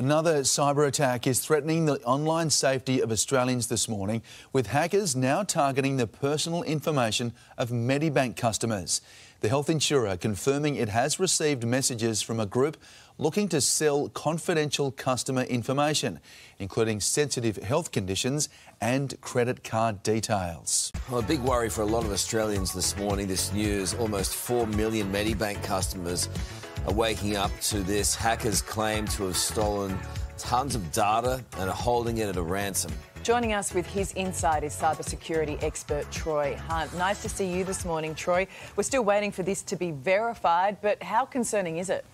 Another cyber attack is threatening the online safety of Australians this morning, with hackers now targeting the personal information of Medibank customers. The health insurer confirming it has received messages from a group looking to sell confidential customer information, including sensitive health conditions and credit card details. Well, a big worry for a lot of Australians this morning. This news almost 4 million Medibank customers are waking up to this. Hackers claim to have stolen tons of data and are holding it at a ransom. Joining us with his insight is cybersecurity expert Troy Hunt. Nice to see you this morning, Troy. We're still waiting for this to be verified, but how concerning is it?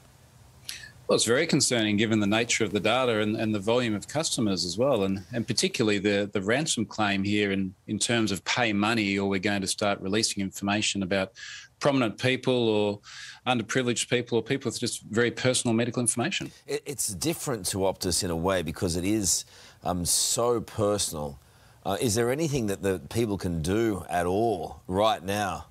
Well, it's very concerning given the nature of the data and, and the volume of customers as well, and, and particularly the, the ransom claim here in, in terms of pay money, or we're going to start releasing information about prominent people or underprivileged people or people with just very personal medical information. It's different to Optus in a way because it is um, so personal. Uh, is there anything that the people can do at all right now?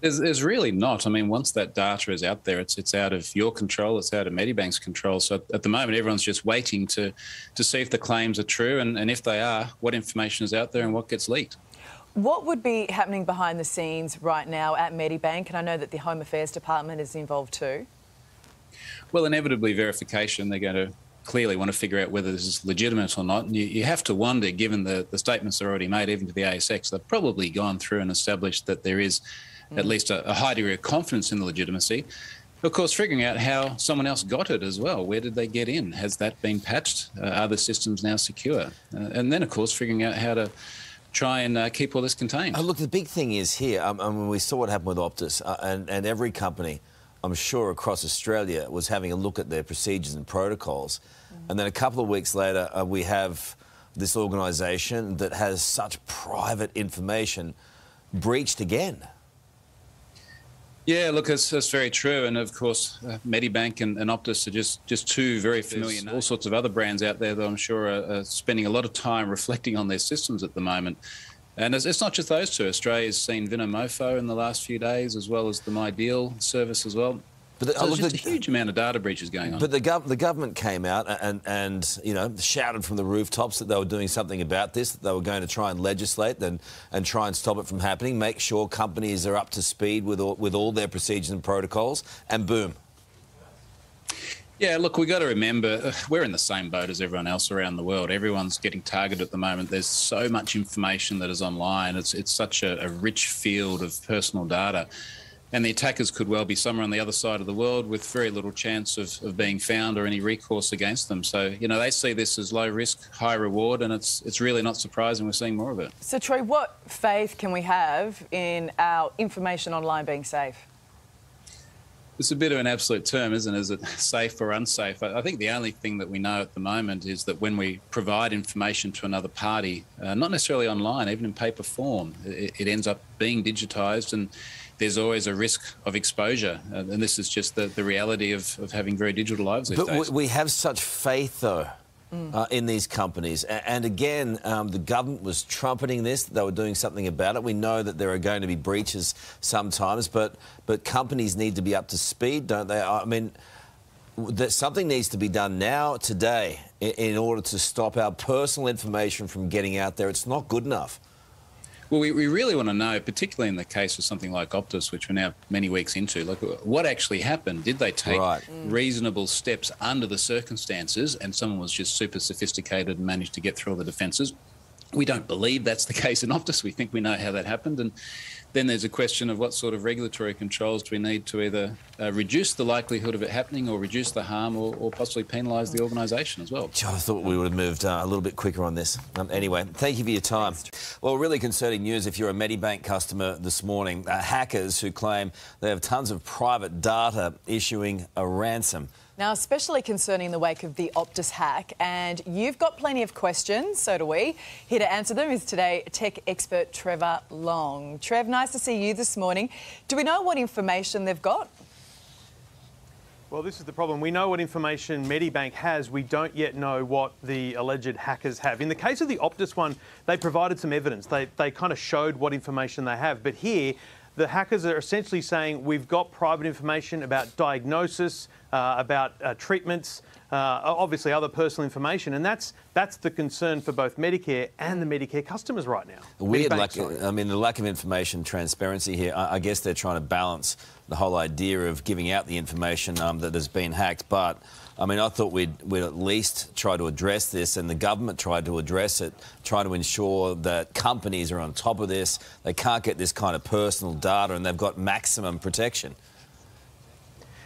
There's, there's, really not. I mean, once that data is out there, it's it's out of your control. It's out of Medibank's control. So at the moment, everyone's just waiting to to see if the claims are true, and, and if they are, what information is out there and what gets leaked. What would be happening behind the scenes right now at Medibank? And I know that the Home Affairs Department is involved too. Well, inevitably, verification, they're going to clearly want to figure out whether this is legitimate or not. And you, you have to wonder, given the, the statements are already made, even to the ASX, they've probably gone through and established that there is mm. at least a, a high degree of confidence in the legitimacy. Of course, figuring out how someone else got it as well. Where did they get in? Has that been patched? Uh, are the systems now secure? Uh, and then, of course, figuring out how to try and uh, keep all this contained. Uh, look, the big thing is here, um, I mean, we saw what happened with Optus, uh, and, and every company, I'm sure, across Australia was having a look at their procedures and protocols. Mm. And then a couple of weeks later, uh, we have this organisation that has such private information breached again. Yeah, look, that's, that's very true. And of course, uh, Medibank and, and, Optus are just, just two very familiar There's all sorts of other brands out there that I'm sure are, are, spending a lot of time reflecting on their systems at the moment. And it's, it's not just those two. Australia's seen Vinomofo in the last few days, as well as the MyDeal service as well. But the, so there's just the, a huge amount of data breaches going on. But the, gov- the government came out and, and, you know, shouted from the rooftops that they were doing something about this, that they were going to try and legislate and, and try and stop it from happening, make sure companies are up to speed with all, with all their procedures and protocols, and boom. Yeah, look, we've got to remember we're in the same boat as everyone else around the world. Everyone's getting targeted at the moment. There's so much information that is online. It's, it's such a, a rich field of personal data and the attackers could well be somewhere on the other side of the world with very little chance of, of being found or any recourse against them. So, you know, they see this as low risk, high reward, and it's, it's really not surprising we're seeing more of it. So, Troy, what faith can we have in our information online being safe? It's a bit of an absolute term, isn't it? Is it safe or unsafe? I think the only thing that we know at the moment is that when we provide information to another party, uh, not necessarily online, even in paper form, it, it ends up being digitised and there's always a risk of exposure. Uh, and this is just the, the reality of, of having very digital lives these but days. we have such faith, though. Uh, in these companies. And again, um, the government was trumpeting this, they were doing something about it. We know that there are going to be breaches sometimes, but, but companies need to be up to speed, don't they? I mean, that something needs to be done now, today, in, in order to stop our personal information from getting out there. It's not good enough. Well, we, we really want to know, particularly in the case of something like Optus, which we're now many weeks into, like what actually happened? Did they take right. Mm. reasonable steps under the circumstances and someone was just super sophisticated and managed to get through all the defences? We don't believe that's the case in Optus. We think we know how that happened. And then there's a question of what sort of regulatory controls do we need to either uh, reduce the likelihood of it happening or reduce the harm or, or possibly penalise the organisation as well. I thought we would have moved uh, a little bit quicker on this. Um, anyway, thank you for your time. Well, really concerning news if you're a Medibank customer this morning. Uh, hackers who claim they have tons of private data issuing a ransom. Now, especially concerning the wake of the Optus hack, and you've got plenty of questions, so do we. Here to answer them is today tech expert Trevor Long. Trev, nice to see you this morning. Do we know what information they've got? Well, this is the problem. We know what information Medibank has. We don't yet know what the alleged hackers have. In the case of the Optus one, they provided some evidence. They, they kind of showed what information they have. But here, the hackers are essentially saying we've got private information about diagnosis, uh, about uh, treatments, uh, obviously other personal information, and that's that's the concern for both Medicare and the Medicare customers right now. Weird lack. I mean, the lack of information, transparency here. I, I, guess they're trying to balance the whole idea of giving out the information um, that has been hacked, but. I mean, I thought we'd, we'd at least try to address this, and the government tried to address it, try to ensure that companies are on top of this. They can't get this kind of personal data, and they've got maximum protection.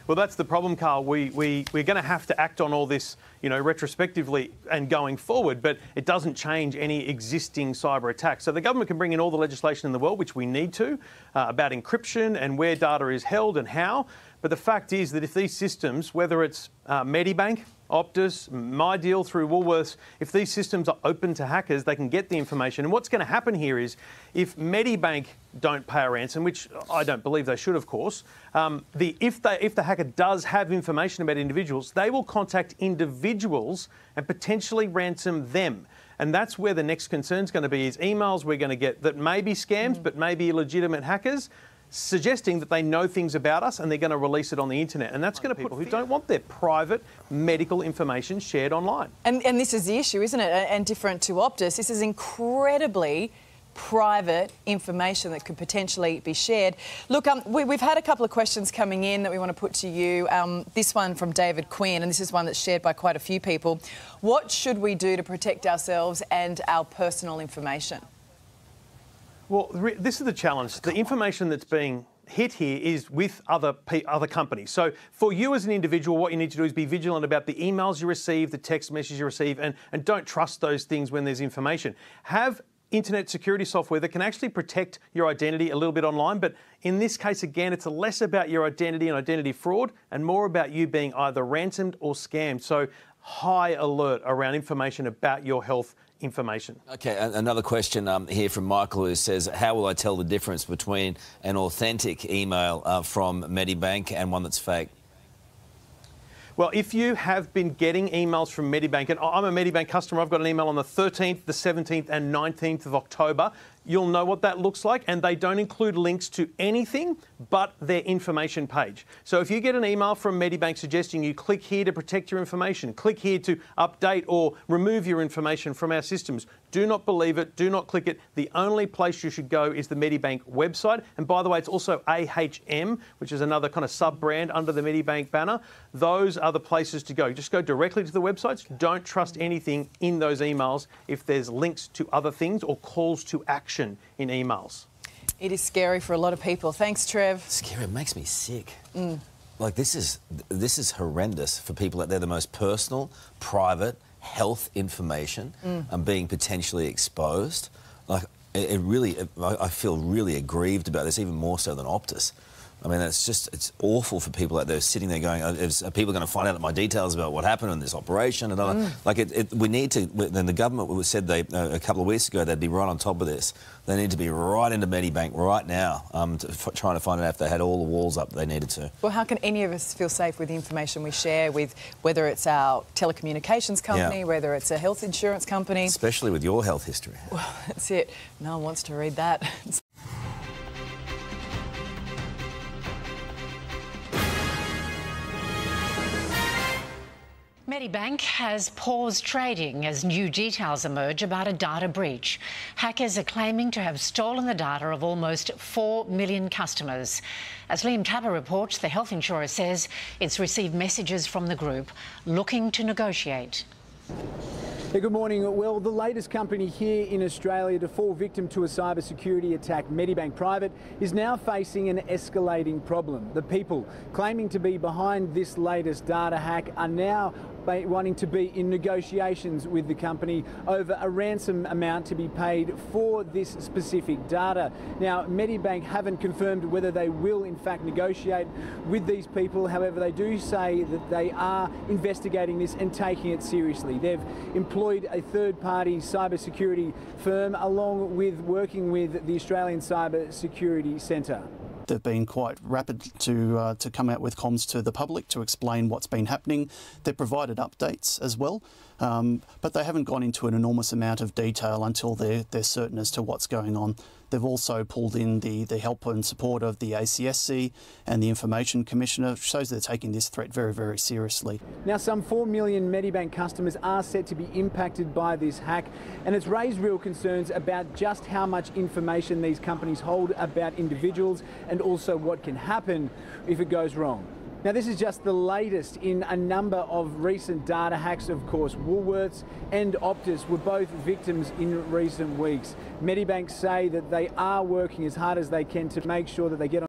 Well, that's the problem, Carl. We, we, we're going to have to act on all this, you know, retrospectively and going forward, but it doesn't change any existing cyber attacks. So the government can bring in all the legislation in the world, which we need to, uh, about encryption and where data is held and how. But the fact is that if these systems, whether it's uh, Medibank, Optus, MyDeal through Woolworths, if these systems are open to hackers, they can get the information. And what's going to happen here is if Medibank don't pay a ransom, which I don't believe they should, of course, um, the, if, they, if the hacker does have information about individuals, they will contact individuals and potentially ransom them. And that's where the next concern is going to be is emails we're going to get that may be scams, mm. but may be legitimate hackers suggesting that they know things about us and they're going to release it on the internet. And that's going to put people who don't want their private medical information shared online. And, and this is the issue, isn't it? And different to Optus, this is incredibly private information that could potentially be shared. Look, um, we, have had a couple of questions coming in that we want to put to you. Um, this one from David Quinn, and this is one that's shared by quite a few people. What should we do to protect ourselves and our personal information? Well, this is the challenge. The information that's being hit here is with other other companies. So for you as an individual, what you need to do is be vigilant about the emails you receive, the text messages you receive, and, and don't trust those things when there's information. Have internet security software that can actually protect your identity a little bit online. But in this case, again, it's less about your identity and identity fraud and more about you being either ransomed or scammed. So high alert around information about your health information. Okay, another question um, here from Michael who says, How will I tell the difference between an authentic email uh, from Medibank and one that's fake? Well, if you have been getting emails from Medibank, and I'm a Medibank customer, I've got an email on the 13th, the 17th, and 19th of October you'll know what that looks like, and they don't include links to anything but their information page. So if you get an email from Medibank suggesting you click here to protect your information, click here to update or remove your information from our systems, do not believe it, do not click it. The only place you should go is the Medibank website. And by the way, it's also AHM, which is another kind of sub brand under the Medibank banner. Those are the places to go. Just go directly to the websites. Don't trust anything in those emails if there's links to other things or calls to action in emails. It is scary for a lot of people. Thanks, Trev. Scary. It makes me sick. Mm. Like this is this is horrendous for people that they're the most personal, private health information mm. and being potentially exposed. Like it, it really, it, I feel really aggrieved about this, even more so than Optus. I mean, it's just, it's awful for people out there sitting there going, is, are people going to find out my details about what happened in this operation? And mm. like, it, it, we need to, then the government said they, uh, a couple of weeks ago they'd be right on top of this. They need to be right into Medibank right now, um, to, trying to find out if they had all the walls up they needed to. Well, how can any of us feel safe with the information we share with whether it's our telecommunications company, yeah. whether it's a health insurance company? Especially with your health history. Well, that's it. No one wants to read that. Medibank has paused trading as new details emerge about a data breach. Hackers are claiming to have stolen the data of almost 4 million customers. As Liam Tapper reports, the health insurer says it's received messages from the group looking to negotiate. Hey, good morning. Well, the latest company here in Australia to fall victim to a cybersecurity attack, Medibank Private, is now facing an escalating problem. The people claiming to be behind this latest data hack are now wanting to be in negotiations with the company over a ransom amount to be paid for this specific data. Now, Medibank haven't confirmed whether they will in fact negotiate with these people. However, they do say that they are investigating this and taking it seriously. They've employed a third-party cybersecurity firm along with working with the Australian Cyber Security Centre. They've been quite rapid to uh, to come out with comms to the public to explain what's been happening. They've provided updates as well, um, but they haven't gone into an enormous amount of detail until they're they're certain as to what's going on. They've also pulled in the, the help and support of the ACSC and the Information Commissioner, shows they're taking this threat very, very seriously. Now, some 4 million Medibank customers are set to be impacted by this hack, and it's raised real concerns about just how much information these companies hold about individuals and also what can happen if it goes wrong. Now, this is just the latest in a number of recent data hacks, of course. Woolworths and Optus were both victims in recent weeks. Medibank say that they are working as hard as they can to make sure that they get on